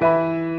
Música